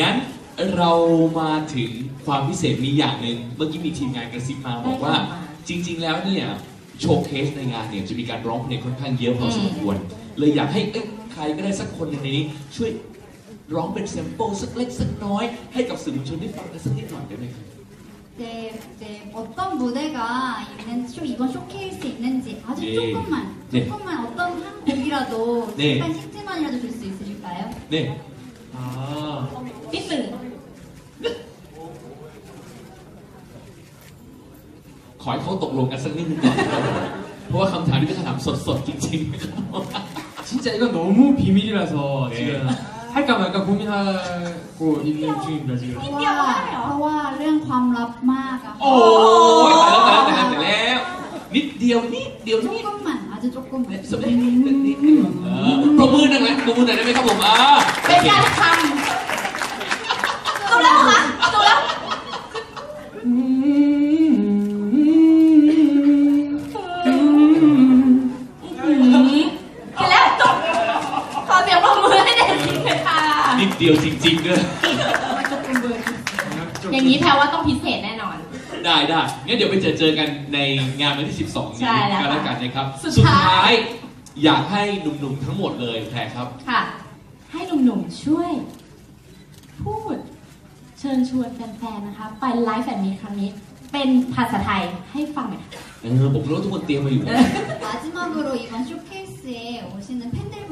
งั้นเรามาถึงความพิเศษมีอย่างหนึ่งเมื่อกี้มีทีมงานกระซิบมาบอกว่า ได้ค่ะ จริง ๆ แล้วเนี่ยโชว์เคสในงานเนี่ยจะมีการร้องเพลงค่อนข้างเยอะพอสมควร เลยอยากให้เอ้ยใครก็ได้สักคนหนึ่งในนี้ช่วยร้องเป็นแซมเปิลสักเล็กสักน้อย ให้กับสื่อมวลชนได้ฟังกันสักนิดหน่อยได้ไหมครับ 네, 이제 어떤 무대가 있는 쇼 이번 쇼케이스 있는지 아주 네. 조금만 네. 조금만 어떤 한 곡이라도 네. 잠깐 힌트만이라도 줄 수 있으실까요? เ ขอให้เขาตกลงกันสักนิดนึงก่อนครับเพราะว่าคำถามนี้เป็นคำถามสดๆจริงๆนะครับ 진짜 이건 너무 비밀이라서 네. 지금 할까 말까 고민하고 있는 중입니다 지금. เพราะว่าเพราะว่าเรื่องความลับมากอะ โอ้ยตายแล้วตายแล้วตายแล้วตายแล้ว นิดเดียวนิดเดียวนิด 조금만 아주 조금만 สมัยนิดนิดนิดเดียวเออปรบมือหน่อยนะปรบมือหน่อยได้ไหมครับผมอ่า เป็นการ นิดเดียวจริงๆด้วย อย่างนี้แปลว่าต้องพิเศษแน่นอน ได้ได้งั้นเดี๋ยวไปเจอเจอกันในงานวันที่ 12 นี้ ใช่แล้ว กันแล้วกันนะครับ สุด สุด ท้าย ท้ายอยากให้หนุ่มๆทั้งหมดเลยแพรครับ ค่ะ ให้หนุ่มๆช่วย พูด เชิญชวนแฟนๆนะคะ ไปไลฟ์แบบนี้ครั้งนี้ เป็นภาษาไทยให้ฟังหน่อยค่ะ เออผมรู้ว่าทุกคนเตรียมมาอยู่ 마지막으로 이번 쇼케이스에 오시는 팬들, 팬분들께 태국말로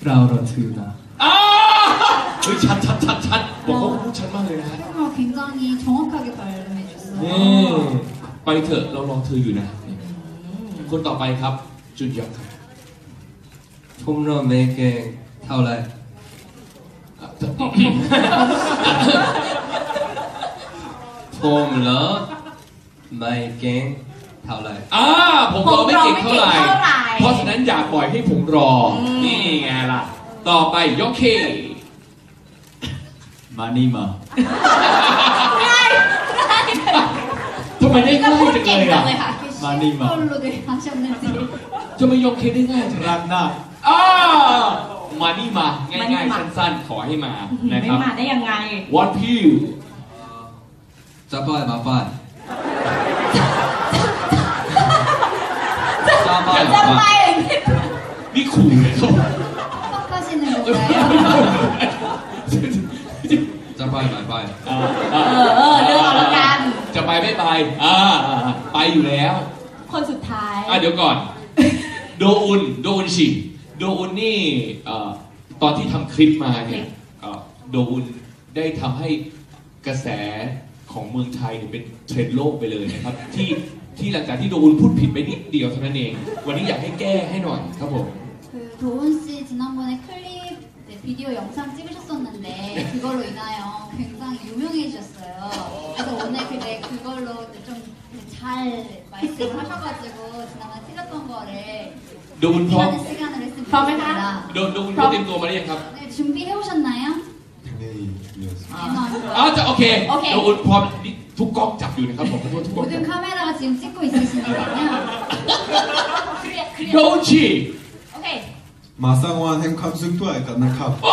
เสียใจเจช 바이터 라우런트다 อ่าเฮ้ยชัดชัดชัดชัดบอกเขาพูดชัดมากเลยนะฮะ 태국말 굉장히 정확하게 발음해 주셨어요. นี่ไปเถอะเรารอเธออยู่นะ คนต่อไปครับ จุนยองครับ 홈런 메이킹 타올라이 อ่ะ 홈런 메이킹 타올라이 อ่าผมรอไม่เก่งเท่าไหร่ ผมรอไม่เก่งเท่าไหร่ เ ่ เพราะฉะนั้นอย่าปล่อยให้ผมรออนี่ไงล่ะ ต่อไปยกเค มานี่มาง่ายง่ทำไมได้ง่ายพูดจังเกเลยอะมานี่มาจะไม่ยกเคได้ง่ายจังรักหน้าอ้ามานี่มา ง่ายๆ สั้นๆ ขอให้มานะครับ มาได้ยังไง What you จะไป้ายมาป้าย 이 นี่ขู่เลยครับ 협박하시는 건가요? 짜파이 마파이 อ่า เออเออเลือกเอาแล้วกัน จะไปไม่ไปอ่าอ่าไปอยู่แล้ว คนสุดท้าย อ่ะเดี๋ยวก่อน โดอุน โดอุนชิโดอุนนี่เอ่อตอนที่ทำคลิปมาเนี่ยเอ่อโดอุนได้ทำให้กระแส ของเมืองไทยเนี่ยเป็นเทรนด์โลกไปเลยนะครับ ที่ที่หลังจากที่โดอุนพูดผิดไปนิดเดียวเท่านั้นเอง วันนี้อยากให้แก้ให้หน่อยครับผม 그 도훈 씨 지난번에 클립 네, 비디오 영상 찍으셨었는데 그걸로 인하여 굉장히 유명해지셨어요. 그래서 오늘 근데 그걸로 좀 잘 말씀을 하셔가지고 지난번에 틀렸던 거를 โดอุนพร้อม 하는 시간을 했으면 그러면 좋겠습니다. โดโดอุนเขาเตรียมตัวมาหรือยังครับ 네, 준비해 오셨나요? 당연히 준비했습니다. อ่า 네, อ๋อจะโอเค โอเค โดอุนพร้อมนี่ทุกกล้องจับอยู่นะครับผมขอโทษทุกกล้องจับ 모든 카메라가 지금 찍고 있으시니까요. เครียดเครียด โดอุนชี โอเค 마상원 햄캄숙도 알까나캅. เ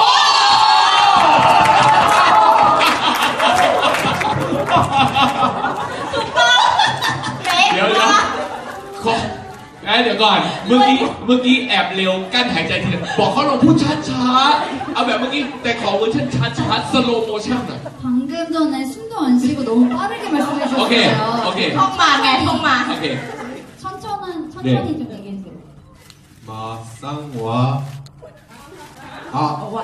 ก่อน เมื่อกี้เมื่อกี้แอบเร็วกั้นหายใจทีเดียวบอกเขาลองพูดช้าๆ เอาแบบเมื่อกี้แต่ขอเวอร์ชันช้าๆ สโลโมชั่นหน่อย 방금 전에 숨도 안 쉬고 너무 빠르게 말씀해 오케이, 주셨어요. 오케이. ท่องมาไงท่องมา โอเค 천천한 천천히 좀 얘기해 주세요. 마상와 아 บอกว่า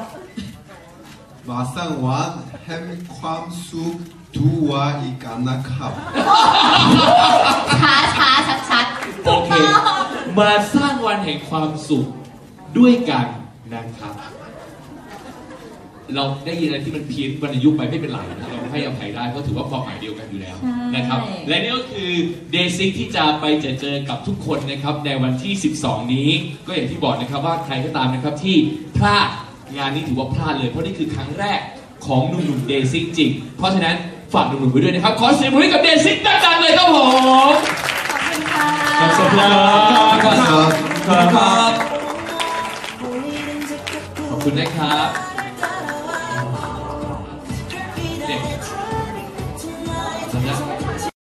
마상완 햄캄숙 두와 이까나캅. มาสร้างวันแห่งความสุขด้วยกันนะครับ เราได้ยินอะไรที่มันเพี้ยนวรรณยุกต์ไปไม่เป็นไรนะเราให้อภัยได้เพราะถือว่าความหมายเดียวกันอยู่แล้วใช่นะครับ และนี่ก็คือเดซิกที่จะไปเจอเจอกับทุกคนนะครับ ในวันที่ 12 นี้ ก็อย่างที่บอกนะครับว่าใครก็ตามนะครับที่พลาดงานนี้ถือว่าพลาดเลยเพราะนี่คือครั้งแรกของหนุ่มๆเดซิกจริงเพราะฉะนั้นฝากหนุ่มๆไว้ด้วยนะครับ ขอเสียงปรบมือให้กับเดซิกดังๆเลยครับผม ขอบคุณครับ ขอบคุณนะครับ